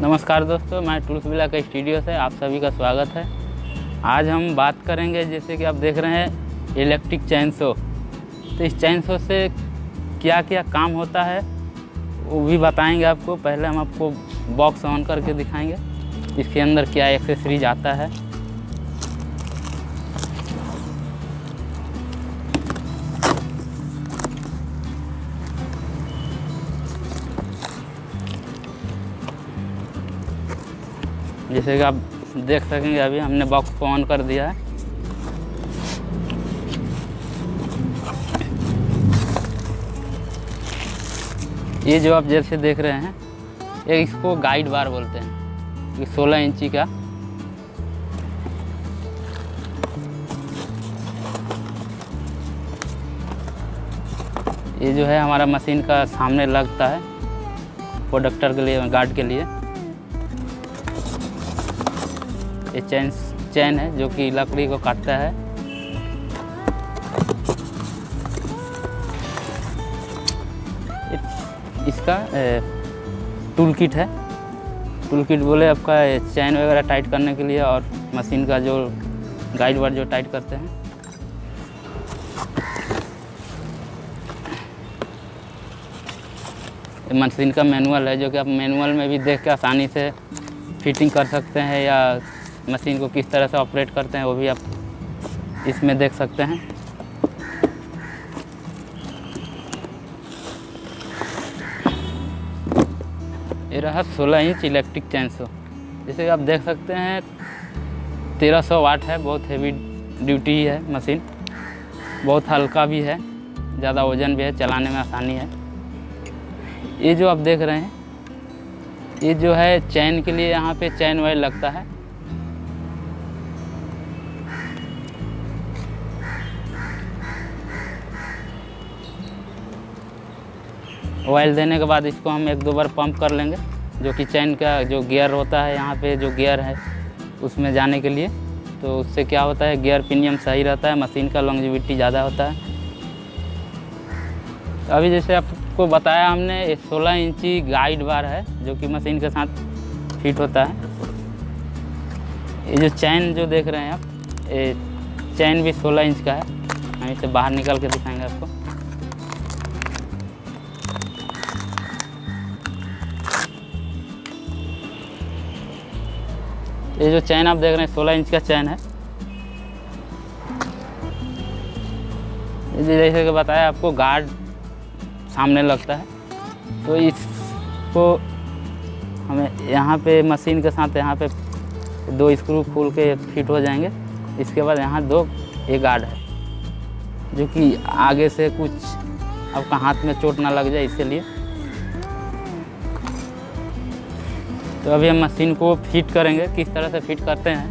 नमस्कार दोस्तों, मैं टूल्स बिला के स्टूडियो से आप सभी का स्वागत है। आज हम बात करेंगे, जैसे कि आप देख रहे हैं, इलेक्ट्रिक चैन शो। तो इस चैन शो से क्या क्या काम होता है, वो भी बताएँगे आपको। पहले हम आपको बॉक्स ऑन करके दिखाएँगे, इसके अंदर क्या एक्सेसरीज आता है। जैसे कि आप देख सकेंगे, अभी हमने बॉक्स को ऑन कर दिया है। ये जो आप जैसे देख रहे हैं, ये इसको गाइड बार बोलते हैं, ये 16 इंची का। ये जो है हमारा मशीन का सामने लगता है प्रोडक्टर के लिए गार्ड के लिए। ये चैन चैन है जो कि लकड़ी को काटता है। इसका टूल किट है। टूल किट बोले आपका चैन वगैरह टाइट करने के लिए और मशीन का जो गाइड वार जो टाइट करते हैं। मशीन का मैनुअल है जो कि आप मैनुअल में भी देख के आसानी से फिटिंग कर सकते हैं या मशीन को किस तरह से ऑपरेट करते हैं वो भी आप इसमें देख सकते हैं। ये रहा 16 इंच इलेक्ट्रिक चैन सो जैसे आप देख सकते हैं 1300 वाट है, बहुत हेवी ड्यूटी है मशीन। बहुत हल्का भी है, ज़्यादा वज़न भी है, चलाने में आसानी है। ये जो आप देख रहे हैं, ये जो है चैन के लिए यहाँ पे चैन वायर लगता है। ऑयल देने के बाद इसको हम एक दो बार पंप कर लेंगे, जो कि चैन का जो गियर होता है, यहाँ पे जो गियर है, उसमें जाने के लिए। तो उससे क्या होता है गियर पिनियम सही रहता है मशीन का लॉन्जिविटी ज़्यादा होता है। तो अभी जैसे आपको बताया हमने, ये 16 इंची गाइड बार है, जो कि मशीन के साथ फिट होता है। ये जो चैन जो देख रहे हैं आप, ये चैन भी 16 इंच का है। हम इसे बाहर निकाल के दिखाएँगे आपको। ये जो चैन आप देख रहे हैं 16 इंच का चैन है। जैसे कि बताया आपको, गार्ड सामने लगता है। तो इसको हमें यहाँ पे मशीन के साथ यहाँ पे दो स्क्रू खोल के फिट हो जाएँगे। इसके बाद यहाँ दो ये गार्ड है, जो कि आगे से कुछ आपका हाथ में चोट ना लग जाए इसलिए तो अभी हम मशीन को फिट करेंगे, किस तरह से फिट करते हैं।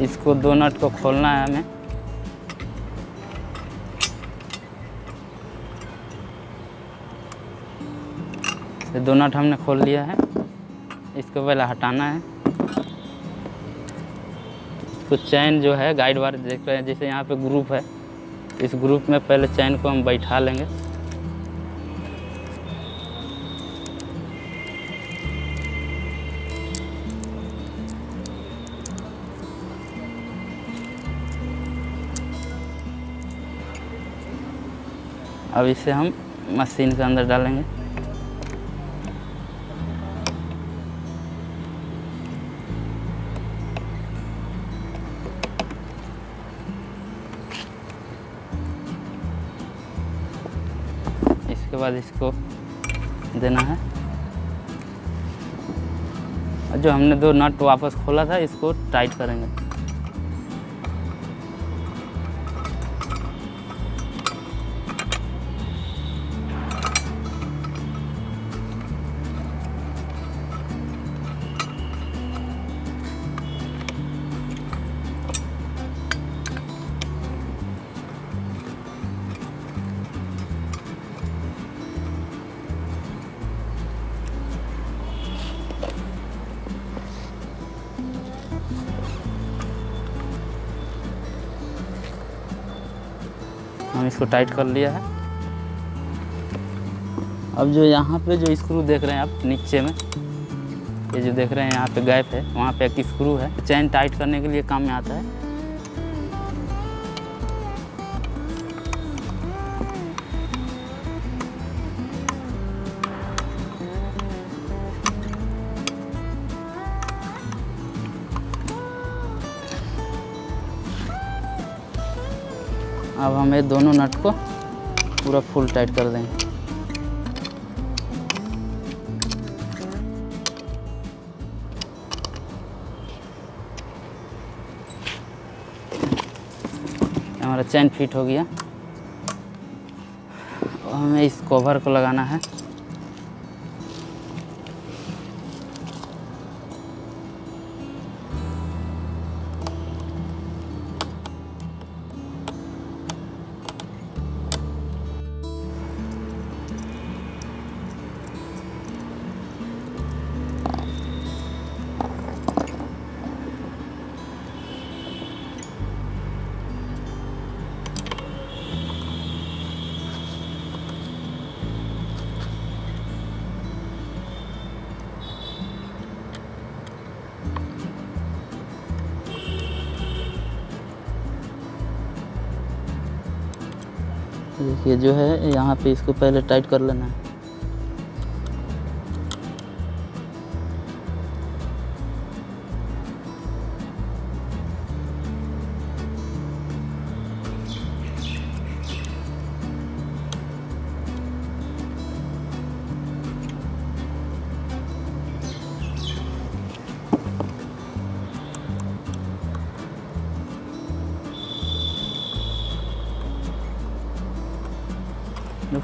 इसको दो नट को खोलना है हमें। दो नट हमने खोल लिया है। इसको पहले हटाना है। इसको चैन जो है गाइड वार देख रहे हैं, जैसे यहाँ पे ग्रुप है। इस ग्रुप में पहले चैन को हम बैठा लेंगे। अब इसे हम मशीन के अंदर डालेंगे। बाद इसको देना है। जो हमने दो नट वापस खोला था इसको टाइट करेंगे। इसको टाइट कर लिया है। अब जो यहाँ पे जो स्क्रू देख रहे हैं आप, नीचे में, ये जो देख रहे हैं यहाँ पे गैप है, वहाँ पे एक स्क्रू है। चैन टाइट करने के लिए काम में आता है। अब हम ये दोनों नट को पूरा फुल टाइट कर देंगे। हमारा चैन फिट हो गया। अब हमें इस कवर को लगाना है। देखिए जो है यहाँ पे इसको पहले टाइट कर लेना है।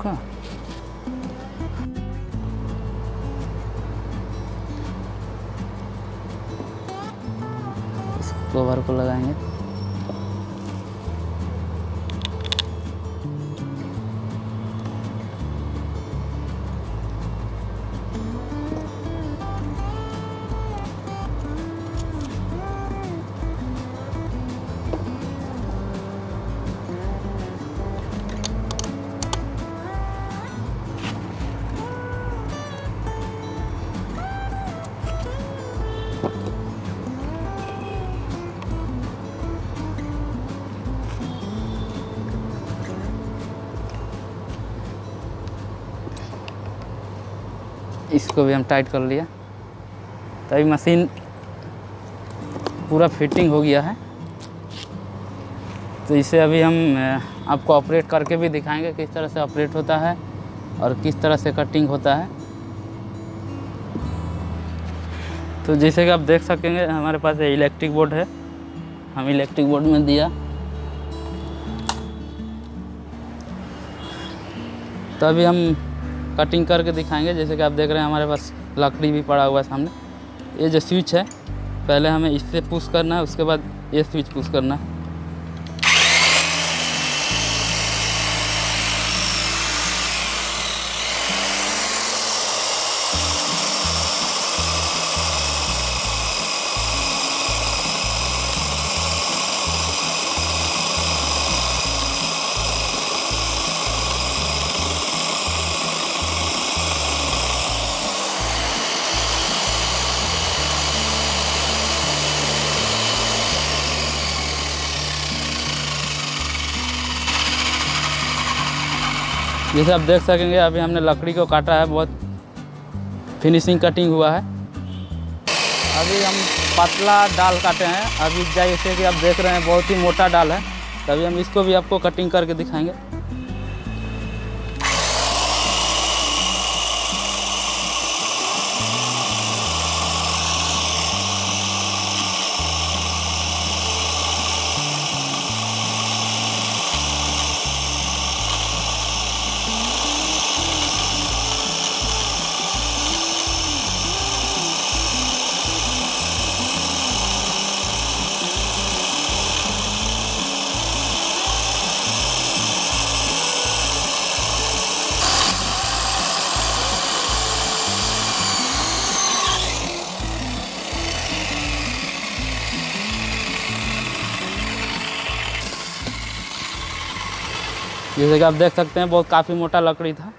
देखो। इसको कवर को लगाएँगे। इसको भी हम टाइट कर लिया। तभी मशीन पूरा फिटिंग हो गया है। तो इसे अभी हम आपको ऑपरेट करके भी दिखाएँगे किस तरह से ऑपरेट होता है और किस तरह से कटिंग होता है। तो जैसे कि आप देख सकेंगे, हमारे पास ये इलेक्ट्रिक बोर्ड है। हम इलेक्ट्रिक बोर्ड में दिया। तो अभी हम कटिंग करके दिखाएँगे। जैसे कि आप देख रहे हैं, हमारे पास लकड़ी भी पड़ा हुआ है सामने। ये जो स्विच है, पहले हमें इससे पुश करना है, उसके बाद ये स्विच पुश करना है। जैसे आप देख सकेंगे, अभी हमने लकड़ी को काटा है बहुत। फिनिशिंग कटिंग हुआ है। अभी हम पतला डाल काटे हैं। अभी जैसे कि आप देख रहे हैं, बहुत ही मोटा डाल है। तभी हम इसको भी आपको कटिंग करके दिखाएँगे। जैसे कि आप देख सकते हैं, बहुत काफ़ी मोटा लकड़ी था।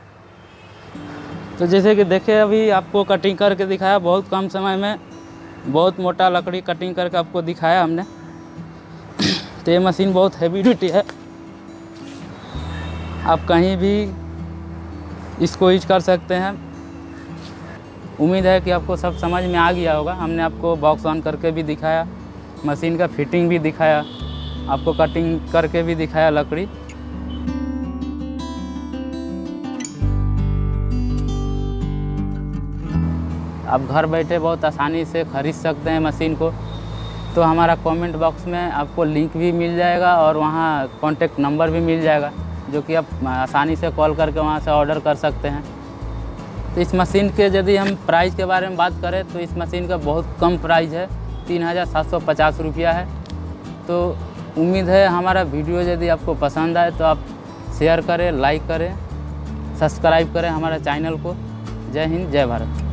तो जैसे कि देखे, अभी आपको कटिंग करके दिखाया, बहुत कम समय में बहुत मोटा लकड़ी कटिंग करके आपको दिखाया हमने। तो ये मशीन बहुत हैवी ड्यूटी है। आप कहीं भी इसको यूज़ कर सकते हैं। उम्मीद है कि आपको सब समझ में आ गया होगा। हमने आपको बॉक्स ऑन करके भी दिखाया, मशीन का फिटिंग भी दिखाया, आपको कटिंग करके भी दिखाया लकड़ी। आप घर बैठे बहुत आसानी से ख़रीद सकते हैं मशीन को। तो हमारा कमेंट बॉक्स में आपको लिंक भी मिल जाएगा और वहाँ कॉन्टेक्ट नंबर भी मिल जाएगा, जो कि आप आसानी से कॉल करके वहाँ से ऑर्डर कर सकते हैं। तो इस मशीन के यदि हम प्राइस के बारे में बात करें तो इस मशीन का बहुत कम प्राइस है, तीन हज़ार सात सौ पचास रुपया है। तो उम्मीद है हमारा वीडियो यदि आपको पसंद आए तो आप शेयर करें लाइक करें सब्सक्राइब करें हमारे चैनल को। जय हिंद, जय भारत।